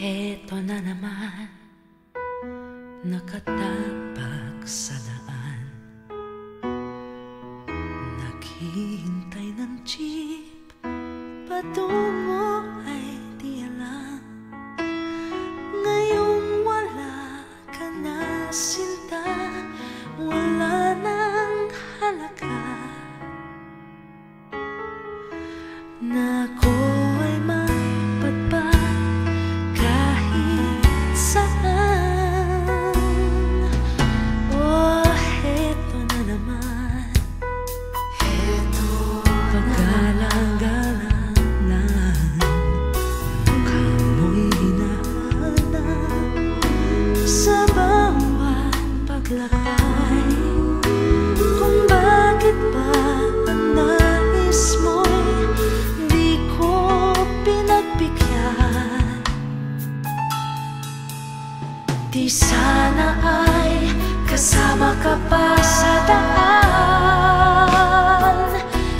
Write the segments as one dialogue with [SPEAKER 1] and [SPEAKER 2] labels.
[SPEAKER 1] Heto na naman Nakatapak sa daan. Naghihintay ng jeep Patungo ay di alam. Ngayong wala ka na sinta Wala nang halaga Na ako Di sana ay kasama ka pa sa daan.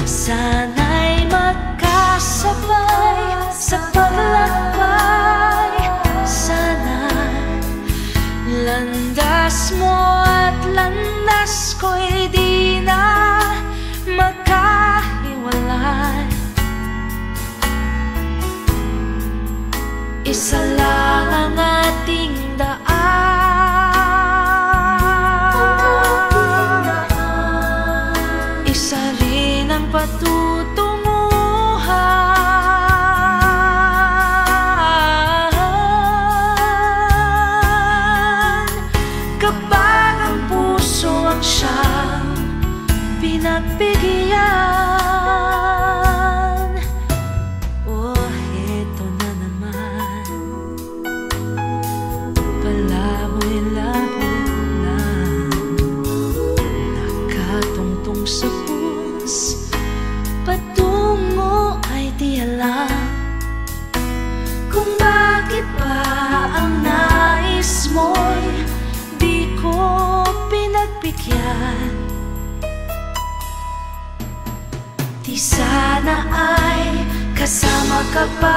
[SPEAKER 1] Sana'y magkasabay sa paglakbay Sana landas mo at landas ko'y di na magkahiwalay. Isa lang ang ating daan pinagbigyan Oh, heto na naman. Palaboy-laboy lang Nakatungtong sa bus Patungo ay di alam Kung bakit ba ang nais mo'y Di ko pinagbigyan sana ay kasama ka pa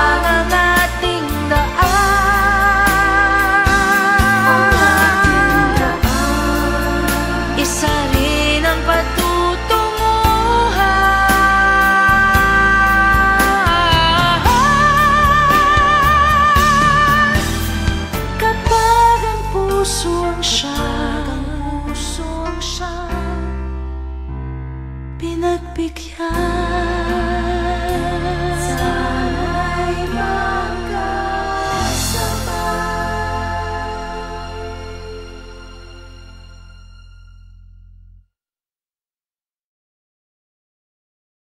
[SPEAKER 1] Isa rin ang patutunguhan. Kapag ang puso ang siyang Pinagbigyan